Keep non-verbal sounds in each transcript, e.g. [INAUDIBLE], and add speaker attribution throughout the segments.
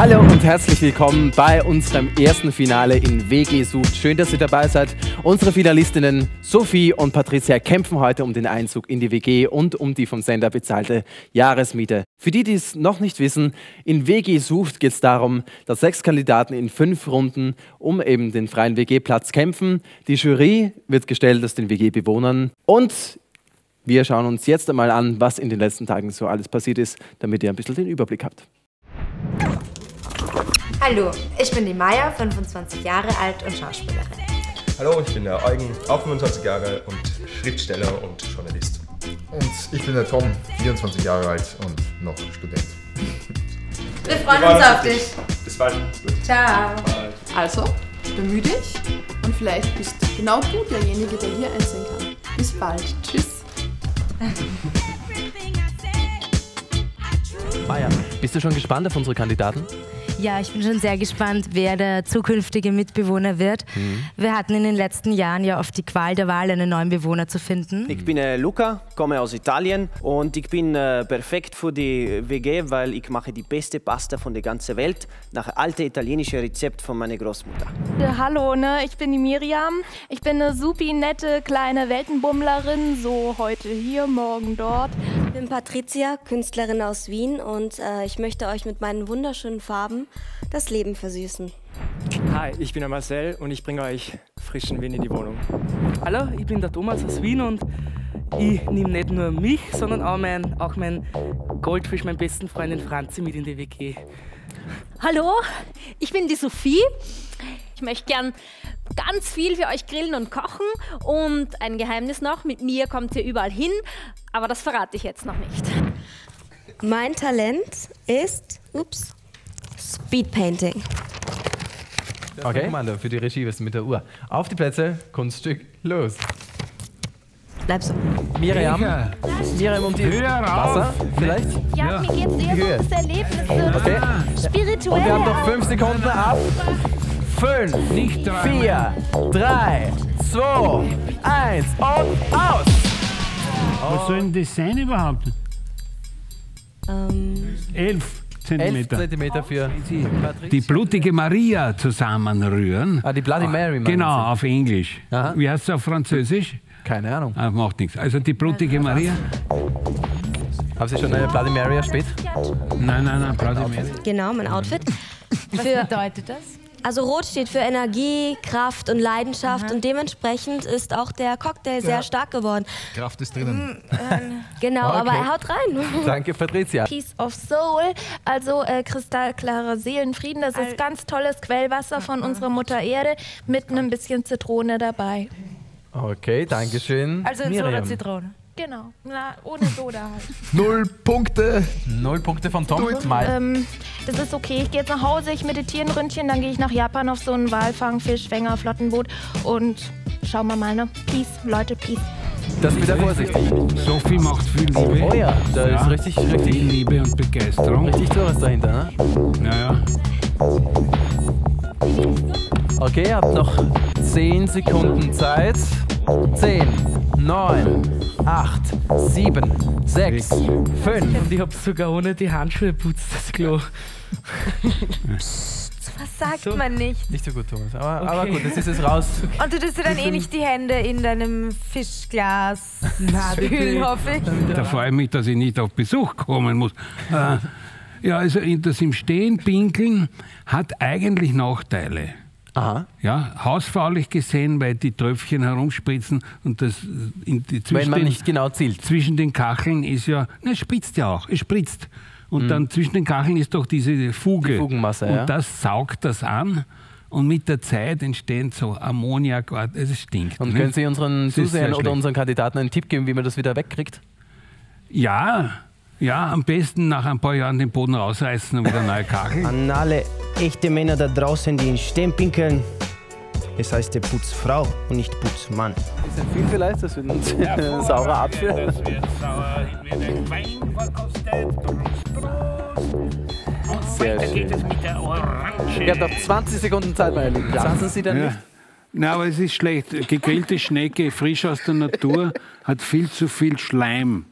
Speaker 1: Hallo und herzlich willkommen bei unserem ersten Finale in WG Sucht. Schön, dass ihr dabei seid. Unsere Finalistinnen Sophie und Patricia kämpfen heute um den Einzug in die WG und um die vom Sender bezahlte Jahresmiete. Für die, die es noch nicht wissen, in WG Sucht geht es darum, dass sechs Kandidaten in fünf Runden um eben den freien WG-Platz kämpfen. Die Jury wird gestellt aus den WG-Bewohnern und wir schauen uns jetzt einmal an, was in den letzten Tagen so alles passiert ist, damit ihr ein bisschen den Überblick habt.
Speaker 2: Hallo, ich bin die Maya, 25 Jahre alt und Schauspielerin.
Speaker 3: Hallo, ich bin der Eugen, auch 25 Jahre und Schriftsteller und Journalist.
Speaker 4: Und ich bin der Tom, 24 Jahre alt und noch Student.
Speaker 2: Wir freuen uns auf dich.
Speaker 3: Bis bald. Gut.
Speaker 2: Ciao.
Speaker 5: Also, bemühe dich und vielleicht bist genau du derjenige, der hier einsehen kann. Bis bald. Tschüss.
Speaker 1: Maya, bist du schon gespannt auf unsere Kandidaten?
Speaker 6: Ja, ich bin schon sehr gespannt, wer der zukünftige Mitbewohner wird.
Speaker 1: Mhm.
Speaker 6: Wir hatten in den letzten Jahren ja oft die Qual der Wahl, einen neuen Bewohner zu finden.
Speaker 7: Ich bin äh, Luca, komme aus Italien und ich bin äh, perfekt für die WG, weil ich mache die beste Pasta von der ganzen Welt nach altem italienischen Rezept von meiner Großmutter.
Speaker 8: Hallo, ne? ich bin die Miriam. Ich bin eine supi nette kleine Weltenbummlerin, so heute hier, morgen dort.
Speaker 9: Ich bin Patricia, Künstlerin aus Wien und äh, ich möchte euch mit meinen wunderschönen Farben das Leben versüßen.
Speaker 10: Hi, ich bin der Marcel und ich bringe euch frischen Wind in die Wohnung.
Speaker 11: Hallo, ich bin der Thomas aus Wien und ich nehme nicht nur mich, sondern auch mein, auch mein Goldfisch, meinen besten Freundin Franzi mit in die WG.
Speaker 12: Hallo, ich bin die Sophie. Ich möchte gern ganz viel für euch grillen und kochen. Und ein Geheimnis noch, mit mir kommt ihr überall hin, aber das verrate ich jetzt noch nicht.
Speaker 9: Mein Talent ist, ups, Speedpainting.
Speaker 1: Okay. Kommando für die Regie, was mit der Uhr. Auf die Plätze, Kunststück, los.
Speaker 9: Bleib so.
Speaker 1: Miriam, Miriam um die
Speaker 4: Hör
Speaker 1: Wasser
Speaker 4: auf.
Speaker 1: vielleicht?
Speaker 12: Ja, mir geht es eher
Speaker 1: Höhe.
Speaker 12: so ums Erlebnis,
Speaker 1: Okay.
Speaker 12: spirituell.
Speaker 1: Und wir haben noch fünf Sekunden ab. Fünf,
Speaker 4: Nicht dran.
Speaker 1: vier, drei, zwei, eins und aus.
Speaker 13: Was soll denn das sein überhaupt?
Speaker 9: Ähm,
Speaker 13: Elf
Speaker 1: 11
Speaker 13: Zentimeter.
Speaker 1: Zentimeter für
Speaker 13: Die blutige Maria zusammenrühren.
Speaker 1: Ah, die Bloody Mary, meinen
Speaker 13: Genau,
Speaker 1: Sie?
Speaker 13: auf Englisch.
Speaker 1: Aha.
Speaker 13: Wie heißt es auf Französisch?
Speaker 1: Keine Ahnung.
Speaker 13: Ah, macht nichts. Also die blutige Maria.
Speaker 1: Haben Sie schon eine Bloody Mary erspät?
Speaker 13: Nein, nein, nein, Bloody Mary.
Speaker 9: genau, mein Outfit.
Speaker 6: Was bedeutet das?
Speaker 9: Also Rot steht für Energie, Kraft und Leidenschaft und dementsprechend ist auch der Cocktail sehr stark geworden.
Speaker 4: Kraft ist drinnen.
Speaker 9: Genau,
Speaker 1: Okay.
Speaker 9: aber haut rein. [LAUGHS]
Speaker 1: Danke, Patricia.
Speaker 8: Peace of Soul, also äh, kristallklarer Seelenfrieden. Das ist ganz tolles Quellwasser von unserer Mutter Erde mit einem bisschen Zitrone dabei.
Speaker 1: Okay, danke schön.
Speaker 6: Also in so einer
Speaker 1: Miriam.
Speaker 6: Zitrone.
Speaker 8: Genau, na, ohne Soda halt. [LAUGHS]
Speaker 4: Null Punkte.
Speaker 1: Null Punkte von Tom. Mal.
Speaker 8: ähm, das ist okay. Ich gehe jetzt nach Hause, ich meditiere ein Ründchen, dann gehe ich nach Japan auf so ein Walfang, Fischfänger, Flottenboot und schauen wir mal, ne? Peace, Leute, Peace.
Speaker 1: Das wieder vorsichtig.
Speaker 13: Sophie macht viel Liebe.
Speaker 1: Oh ja, da ist richtig,
Speaker 13: Viel
Speaker 1: richtig,
Speaker 13: Liebe und Begeisterung.
Speaker 1: richtig Tores dahinter. Ne?
Speaker 13: Naja.
Speaker 1: Okay, ihr habt noch 10 Sekunden Zeit. 10, 9, 8, 7, 6, 5.
Speaker 11: Und ich habe sogar ohne die Handschuhe putzt das Klo.
Speaker 6: Was sagt
Speaker 11: So.
Speaker 6: man nicht?
Speaker 1: Nicht so gut, Thomas. Aber,
Speaker 11: Okay.
Speaker 1: aber gut, das ist jetzt raus.
Speaker 6: Und du tust dir dann eh nicht die Hände in deinem Fischglas [LAUGHS] spülen, hoffe ich.
Speaker 13: Da freue ich mich, dass ich nicht auf Besuch kommen muss. Äh, ja, also das im Stehen pinkeln hat eigentlich Nachteile.
Speaker 1: Aha.
Speaker 13: Ja, hausfraulich gesehen, weil die Tröpfchen herumspritzen und das in die, zwischen,
Speaker 1: Wenn man
Speaker 13: den,
Speaker 1: nicht genau zielt.
Speaker 13: zwischen den Kacheln ist ja, ne, es spritzt ja auch, es spritzt. Und dann zwischen den Kacheln ist doch diese Fuge.
Speaker 1: Mhm. Die Fugenmasse,
Speaker 13: Und
Speaker 1: ja.
Speaker 13: das saugt das an und mit der Zeit entsteht so Ammoniak, es stinkt.
Speaker 1: Und
Speaker 13: ne?
Speaker 1: können Sie unseren Zusehern oder unseren Kandidaten einen Tipp geben, wie man das wieder wegkriegt?
Speaker 13: Ja, ja, am besten nach ein paar Jahren den Boden rausreißen und wieder neue Kacheln.
Speaker 7: An alle echte Männer da draußen, die in Stehen pinkeln, es heißt der Putzfrau und nicht Putzmann.
Speaker 1: Ist das viel vielleicht? [LAUGHS] Das wird ein saurer Apfel.
Speaker 13: Das wird sauer, wird ein Wein verkostet. Prost, Prost. Und
Speaker 1: Sehr
Speaker 13: weiter
Speaker 1: schön.
Speaker 13: geht es mit der Orange.
Speaker 1: Ihr habt noch 20 Sekunden Zeit, meine Lieben. Lassen Sie dann
Speaker 13: Ja.
Speaker 1: nicht.
Speaker 13: Nein, aber es ist schlecht. Gegrillte Schnecke, frisch aus der Natur, hat viel zu viel Schleim.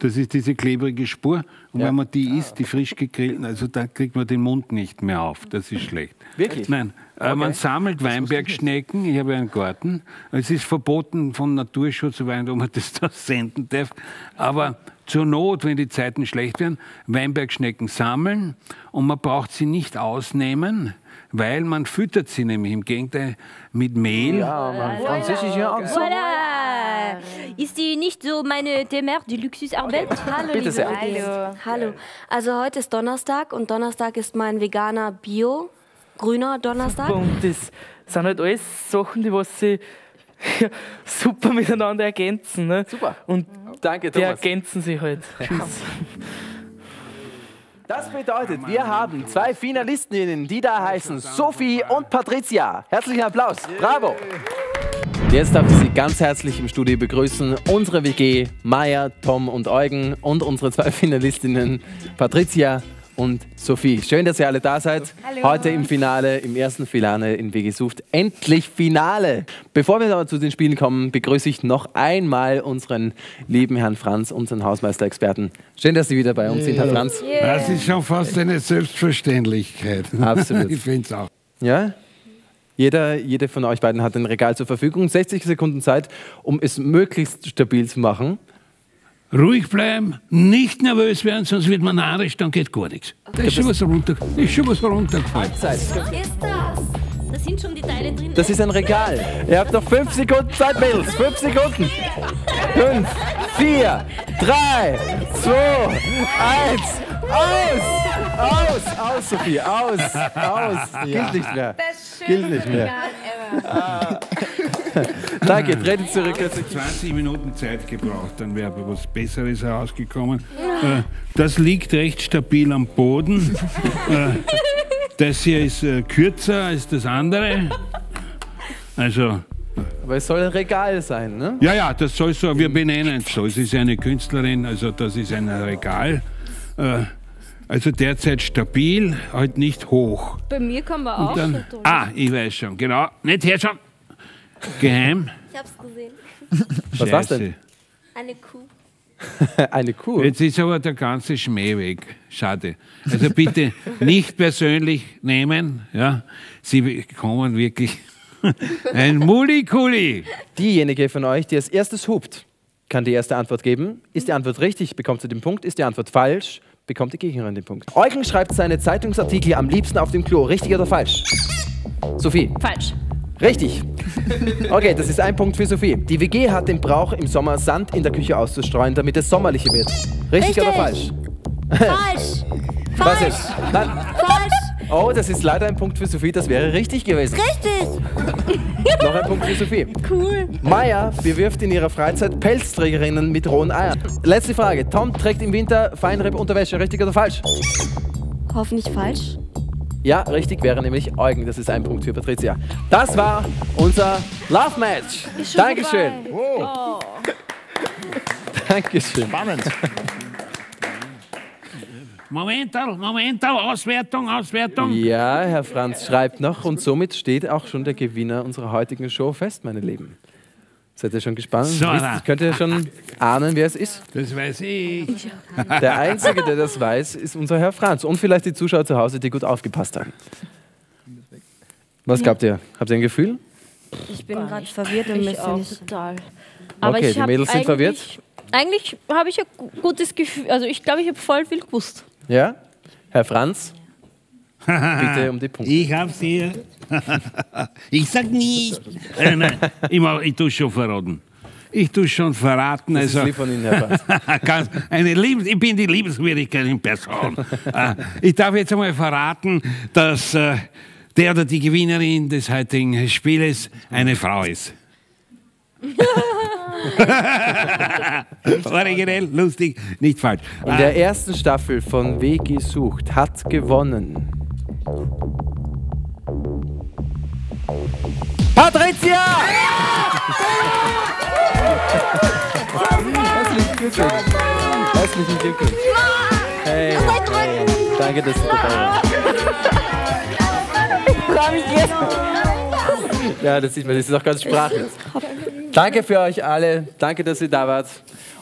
Speaker 13: Das ist diese klebrige Spur. Und
Speaker 1: Ja.
Speaker 13: wenn man die isst, die frisch gegrillten, also da kriegt man den Mund nicht mehr auf. Das ist schlecht.
Speaker 1: Wirklich?
Speaker 13: Nein. Äh, Man sammelt Weinbergschnecken. Ich habe ja einen Garten. Es ist verboten von Naturschutz, weil man [LAUGHS] das da senden darf. Aber zur Not, wenn die Zeiten schlecht werden, Weinbergschnecken sammeln und man braucht sie nicht ausnehmen, weil man füttert sie nämlich im Gegenteil mit Mehl.
Speaker 1: Ja, mein Französisch ja auch
Speaker 12: Voilà. Ist die nicht so meine Demer de Luxusarbeit?
Speaker 9: Hallo,
Speaker 1: Bitte
Speaker 9: liebe
Speaker 1: sehr.
Speaker 9: Hallo. Hallo. Also heute ist Donnerstag und Donnerstag ist mein veganer Bio, grüner Donnerstag.
Speaker 11: Und das sind halt alles Sachen, die was sie ja, [LAUGHS] super miteinander ergänzen. Ne?
Speaker 1: Super.
Speaker 11: Und
Speaker 1: Danke,
Speaker 11: die
Speaker 1: Thomas.
Speaker 11: ergänzen sich halt. Tschüss.
Speaker 1: Das bedeutet, wir haben zwei Finalistinnen, die da heißen Sophie und Patricia. Herzlichen Applaus. Bravo. Jetzt darf ich Sie ganz herzlich im Studio begrüßen. Unsere WG, Maya, Tom und Eugen und unsere zwei [LAUGHS] Finalistinnen, Patricia und Sophie. Schön, dass ihr alle da seid.
Speaker 6: Hallo.
Speaker 1: Heute im Finale, im ersten Finale in WG Sucht. Endlich Finale! Bevor wir aber zu den Spielen kommen, begrüße ich noch einmal unseren lieben Herrn Franz, unseren Hausmeister-Experten. Schön, dass Sie wieder bei uns sind, Herr Franz.
Speaker 13: Das ist schon fast eine Selbstverständlichkeit.
Speaker 1: Absolut. [LAUGHS]
Speaker 13: Ich finde es auch.
Speaker 1: Ja? Jeder, jede von euch beiden hat ein Regal zur Verfügung. 60 Sekunden Zeit, um es möglichst stabil zu machen.
Speaker 13: Ruhig bleiben, nicht nervös werden, sonst wird man narrisch, dann geht gar nichts. Da ist schon was, runter, da ist schon was runtergefallen.
Speaker 1: Zeit.
Speaker 12: ist das? Da sind schon die Teile drin.
Speaker 1: Das ist ein Regal. Ihr habt noch 5 Sekunden Zeit, Mädels. 5 Sekunden. 5, 4, 3, 2, 1. Aus! Aus! Aus, Sophie! Aus! [LAUGHS] Aus! Gilt nicht mehr. Gilt nicht mehr. [LAUGHS] Danke, treten zurück.
Speaker 13: 20 Minuten Zeit gebraucht, dann wäre aber was Besseres herausgekommen. Äh, Das liegt recht stabil am Boden. [LAUGHS] Äh, Das hier ist äh, kürzer als das andere. Also,
Speaker 1: Aber es soll ein Regal sein, ne?
Speaker 13: ja, ja, das soll so, wir benennen es so. Es ist eine Künstlerin, also das ist ein Regal. Äh, Also derzeit stabil, halt nicht hoch.
Speaker 12: Bei mir kann man auch.
Speaker 13: Dann, ah, ich weiß schon, genau. Nicht herschauen. Geheim.
Speaker 9: Ich hab's gesehen. [LAUGHS]
Speaker 1: Was war's denn?
Speaker 13: Scheiße.
Speaker 9: Eine Kuh. [LAUGHS]
Speaker 1: Eine Kuh.
Speaker 13: Jetzt ist aber der ganze Schmäh weg. Schade. Also bitte [LAUGHS] nicht persönlich nehmen. Ja? Sie kommen wirklich. Ein Muli-Kuli.
Speaker 1: Diejenige von euch, die als erstes hupt, kann die erste Antwort geben. Ist die Antwort richtig, bekommt sie den Punkt. Ist die Antwort falsch, bekommt die Gegnerin den Punkt. Eugen schreibt seine Zeitungsartikel am liebsten auf dem Klo. Richtig oder falsch? Sophie.
Speaker 12: Falsch.
Speaker 1: Richtig. Okay, das ist ein Punkt für Sophie. Die WG hat den Brauch, im Sommer Sand in der Küche auszustreuen, damit es sommerlicher wird. Richtig, oder falsch?
Speaker 9: Falsch.
Speaker 1: Was ist? Nein.
Speaker 9: Falsch.
Speaker 1: Oh, das ist leider ein Punkt für Sophie. Das wäre richtig gewesen.
Speaker 9: Richtig. [LAUGHS]
Speaker 1: Noch ein Punkt für Sophie.
Speaker 9: Cool.
Speaker 1: Maya bewirft in ihrer Freizeit Pelzträgerinnen mit rohen Eiern. Letzte Frage. Tom trägt im Winter Feinripp-Unterwäsche. Richtig oder falsch?
Speaker 9: Hoffentlich falsch.
Speaker 1: Ja, richtig wäre nämlich Eugen. Das ist ein Punkt für Patricia. Das war unser Love Match. Dankeschön.
Speaker 12: Oh. [LAUGHS]
Speaker 1: Dankeschön.
Speaker 4: Spannend.
Speaker 13: Momental, Momental, Auswertung, Auswertung.
Speaker 1: Ja, Herr Franz schreibt noch und somit steht auch schon der Gewinner unserer heutigen Show fest, meine Lieben. Seid ihr schon gespannt?
Speaker 13: So,
Speaker 1: Wisst- könnt ihr schon ahnen, wer es ist?
Speaker 13: Das weiß ich.
Speaker 1: Der Einzige, der das weiß, ist unser Herr Franz. Und vielleicht die Zuschauer zu Hause, die gut aufgepasst haben. Was glaubt ihr? Habt ihr ein Gefühl?
Speaker 9: Ich bin gerade verwirrt ein
Speaker 12: Ich auch total.
Speaker 1: Okay,
Speaker 12: ich
Speaker 1: die Mädels sind verwirrt.
Speaker 12: Eigentlich habe ich ein gu- gutes Gefühl. Also ich glaube, ich habe voll viel gewusst.
Speaker 1: Ja? Herr Franz? Bitte um die Punkte.
Speaker 13: Ich hab's hier. [LAUGHS] ich sag nicht. Äh, nein, ich, mach, ich tue schon verraten. Ich tue schon verraten.
Speaker 1: Das ist
Speaker 13: Also,
Speaker 1: lieb von Ihnen, Herr Franz. [LAUGHS]
Speaker 13: Eine Liebes, ich bin die Liebenswürdigkeit in Person. Äh, [LAUGHS] ich darf jetzt einmal verraten, dass äh, der oder die Gewinnerin des heutigen Spieles eine Frau ist. [LAUGHS] Originell, lustig, nicht falsch.
Speaker 1: In der ersten Staffel von WG Sucht hat gewonnen. Patricia! Herzlichen Glückwunsch. Herzlichen Glückwunsch. Hey, hey, danke, dass du dabei warst. Ja, das sieht man, das ist auch ganz sprachlos. Danke für euch alle. Danke, dass ihr da wart.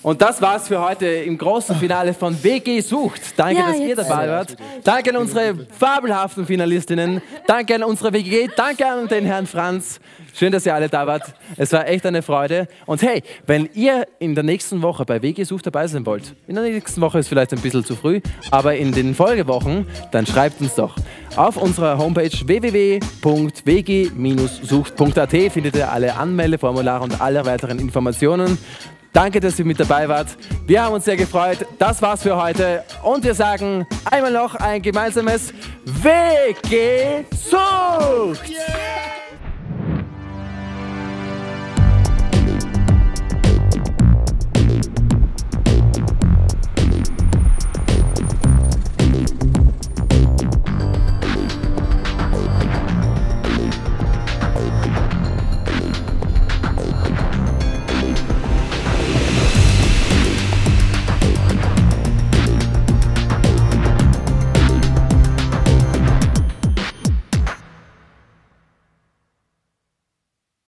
Speaker 1: Und das war's für heute im großen Finale von WG Sucht. Danke,
Speaker 9: Ja,
Speaker 1: dass ihr dabei wart. Danke an unsere fabelhaften Finalistinnen. Danke an unsere WG. Danke an den Herrn Franz. Schön, dass ihr alle da wart. Es war echt eine Freude. Und hey, wenn ihr in der nächsten Woche bei WG Sucht dabei sein wollt, in der nächsten Woche ist vielleicht ein bisschen zu früh, aber in den Folgewochen, dann schreibt uns doch. Auf unserer Homepage www.wg-sucht.at findet ihr alle Anmeldeformulare und alle weiteren Informationen. Danke, dass ihr mit dabei wart. Wir haben uns sehr gefreut. Das war's für heute. Und wir sagen einmal noch ein gemeinsames WG Sucht!